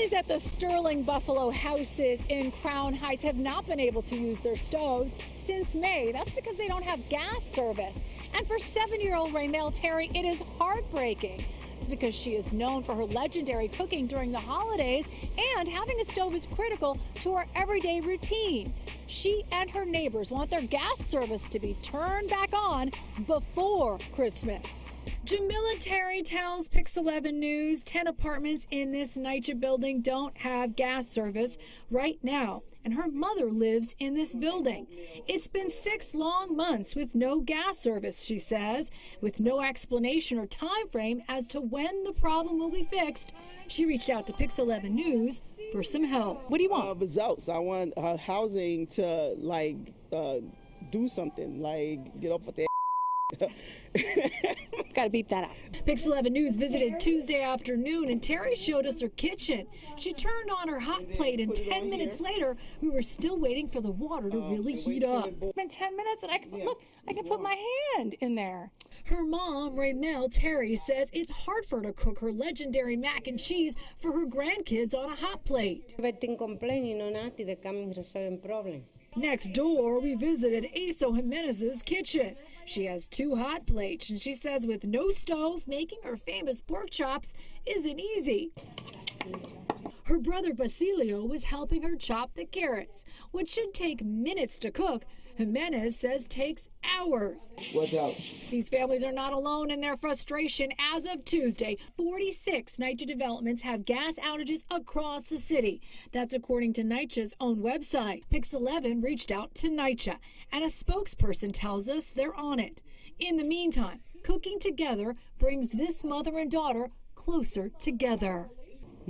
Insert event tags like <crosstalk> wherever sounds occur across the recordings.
Families at the Sterling Buffalo houses in Crown Heights have not been able to use their stoves since May. That's because they don't have gas service. And for seven year old Raymel Terry, it is heartbreaking. It's because she is known for her legendary cooking during the holidays, and having a stove is critical to her everyday routine. She and her neighbors want their gas service to be turned back on before Christmas. Jamila Terry tells Pix 11 News 10 apartments in this NYCHA building don't have gas service right now, and her mother lives in this building. It's been six long months with no gas service, she says, with no explanation or time frame as to when the problem will be fixed. She reached out to Pix 11 News for some help. What do you want? Uh, results. I want uh, housing to like uh, do something, like get up with the. <laughs> Got to beep that out. Pix 11 News visited Tuesday afternoon and Terry showed us her kitchen. She turned on her hot plate and 10 minutes later, we were still waiting for the water to really heat up. It's been 10 minutes and I can, look, I can put my hand in there. Her mom, Raymel Terry, says it's hard for her to cook her legendary mac and cheese for her grandkids on a hot plate. Next door, we visited Aso Jimenez's kitchen. She has two hot plates, and she says with no stove, making her famous pork chops isn't easy. Her brother Basilio was helping her chop the carrots, which should take minutes to cook. Jimenez says takes hours. Watch out. These families are not alone in their frustration. As of Tuesday, 46 NYCHA developments have gas outages across the city. That's according to NYCHA's own website. Pix 11 reached out to NYCHA, and a spokesperson tells us they're on it. In the meantime, cooking together brings this mother and daughter closer together.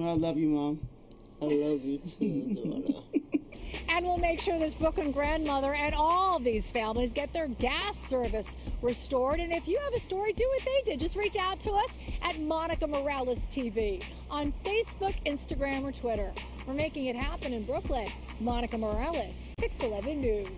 I love you, Mom. I love you too, <laughs> And we'll make sure this Brooklyn grandmother and all these families get their gas service restored. And if you have a story, do what they did. Just reach out to us at Monica Morales TV on Facebook, Instagram, or Twitter. We're making it happen in Brooklyn. Monica Morales, Pix 11 News.